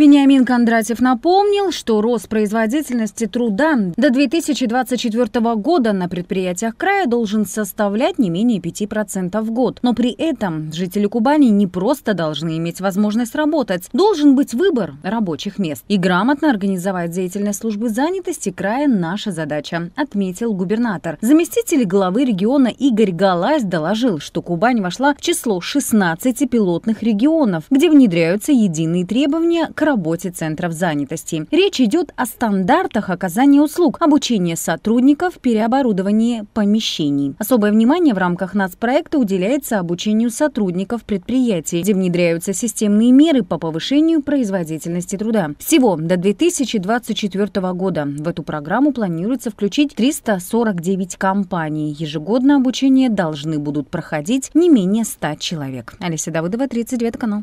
Вениамин Кондратьев напомнил, что рост производительности труда до 2024 года на предприятиях края должен составлять не менее 5% в год. Но при этом жители Кубани не просто должны иметь возможность работать, должен быть выбор рабочих мест. И грамотно организовать деятельность службы занятости края – наша задача, отметил губернатор. Заместитель главы региона Игорь Галась доложил, что Кубань вошла в число 16 пилотных регионов, где внедряются единые требования к работе центров занятости. Речь идет о стандартах оказания услуг, обучения сотрудников, переоборудовании помещений. Особое внимание в рамках нацпроекта уделяется обучению сотрудников предприятий, где внедряются системные меры по повышению производительности труда. Всего до 2024 года в эту программу планируется включить 349 компаний. Ежегодно обучение должны будут проходить не менее 100 человек. Алиса Давыдова, 39 канал.